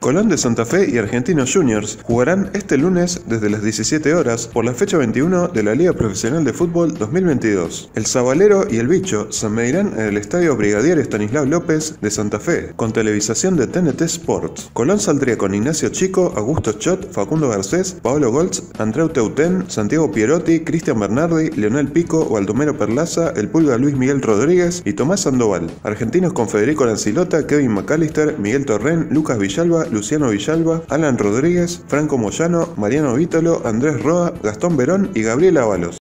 Colón de Santa Fe y Argentinos Juniors jugarán este lunes desde las 17 horas por la fecha 21 de la Liga Profesional de Fútbol 2022. El Zabalero y el Bicho se medirán en el Estadio Brigadier Estanislao López de Santa Fe, con televisación de TNT Sports. Colón saldría con Ignacio Chico, Augusto Chot, Facundo Garcés, Paolo Goltz, Andreu Teutén, Santiago Pierotti, Cristian Bernardi, Leonel Pico, Baldomero Perlaza, El Pulga Luis Miguel Rodríguez y Tomás Sandoval. Argentinos con Federico Lancilota, Kevin McAllister, Miguel Torren, Lucas Villalba, Luciano Villalba, Alan Rodríguez, Franco Moyano, Mariano Vítolo, Andrés Roa, Gastón Verón y Gabriel Ábalos.